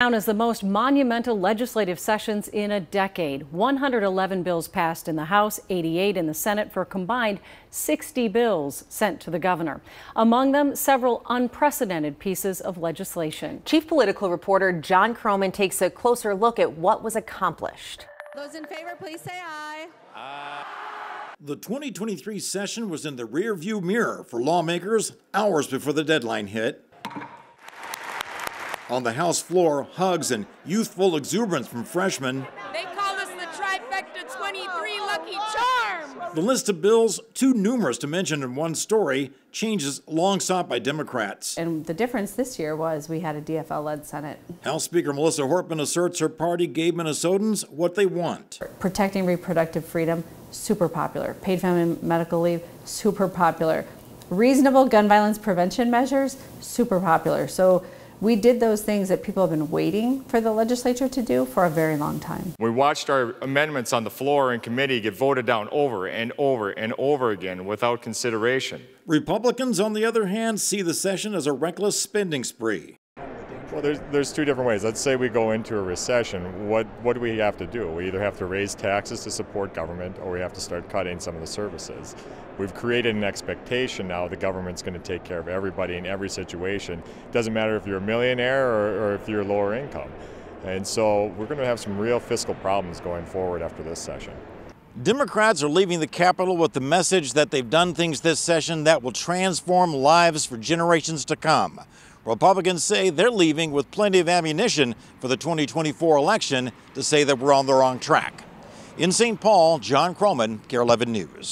Down as the most monumental legislative sessions in a decade. 111 bills passed in the House, 88 in the Senate for a combined 60 bills sent to the governor. Among them, several unprecedented pieces of legislation. Chief political reporter John Croman takes a closer look at what was accomplished. Those in favor, please say aye. Aye. The 2023 session was in the rearview mirror for lawmakers hours before the deadline hit. On the House floor, hugs and youthful exuberance from freshmen. They call us the trifecta 23 lucky charm. The list of bills, too numerous to mention in one story, changes long sought by Democrats. And the difference this year was we had a DFL led Senate. House Speaker Melissa Hortman asserts her party gave Minnesotans what they want. Protecting reproductive freedom, super popular. Paid family medical leave, super popular. Reasonable gun violence prevention measures, super popular. So we did those things that people have been waiting for the legislature to do for a very long time. We watched our amendments on the floor in committee get voted down over and over and over again without consideration. Republicans, on the other hand, see the session as a reckless spending spree. Well, there's, there's two different ways. Let's say we go into a recession. What, what do we have to do? We either have to raise taxes to support government or we have to start cutting some of the services. We've created an expectation now the government's going to take care of everybody in every situation. It doesn't matter if you're a millionaire or, or if you're lower income. And so we're going to have some real fiscal problems going forward after this session. Democrats are leaving the Capitol with the message that they've done things this session that will transform lives for generations to come. Republicans say they're leaving with plenty of ammunition for the 2024 election to say that we're on the wrong track. In St. Paul, John Croman, KARE 11 News.